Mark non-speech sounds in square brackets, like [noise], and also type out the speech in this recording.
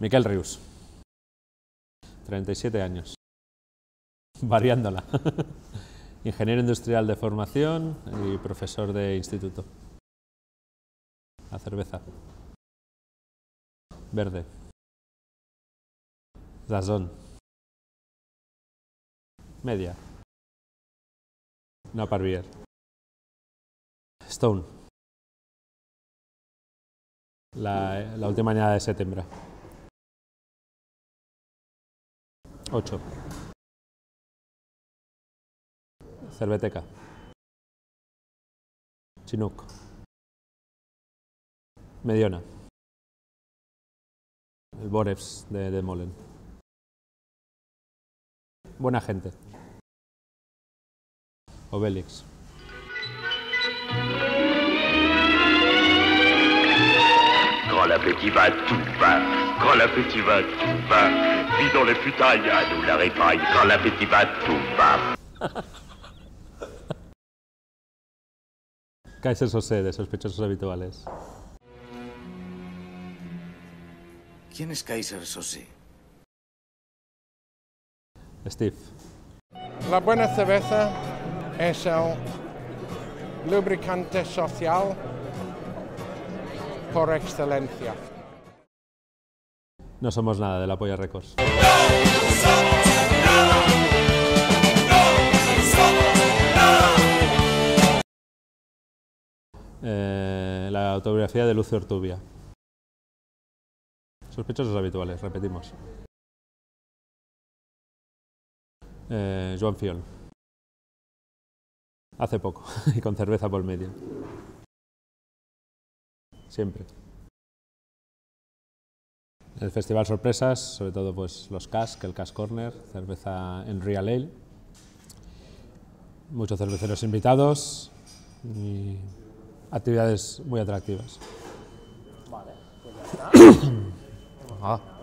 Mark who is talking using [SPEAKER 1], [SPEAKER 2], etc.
[SPEAKER 1] Miquel Rius. 37 años. [laughs] Variándola. [laughs] Ingeniero industrial de formación y profesor de instituto. La cerveza. Verde. Dazón. Media. No Parvier. Stone. La, la última añada de septiembre. 8. Cerveteca. Chinook. Mediona. El Borevs de, de Molen. Buena gente. Obelix.
[SPEAKER 2] L'appétit va, tout va. Quand l'appétit va, tout va. Vidons les futailles à nous la répaille. Quand l'appétit va, tout va. [laughs]
[SPEAKER 1] Kaiser Sosé, de sospechosos habituales.
[SPEAKER 3] ¿Quién es Kaiser Sosé?
[SPEAKER 1] Steve.
[SPEAKER 4] La buena cerveza es el lubricante social por excelencia.
[SPEAKER 1] No somos nada de la Polla Records. Eh, la autobiografía de Lucio Ortubia. Sospechosos habituales, repetimos. Eh, Joan Fiol. Hace poco, [laughs] y con cerveza por medio. Siempre. El Festival Sorpresas, sobre todo pues los Cask, el Cask Corner, cerveza en Real Ale. Muchos cerveceros invitados y actividades muy atractivas. [coughs]
[SPEAKER 5] Ah.